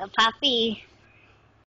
a puppy.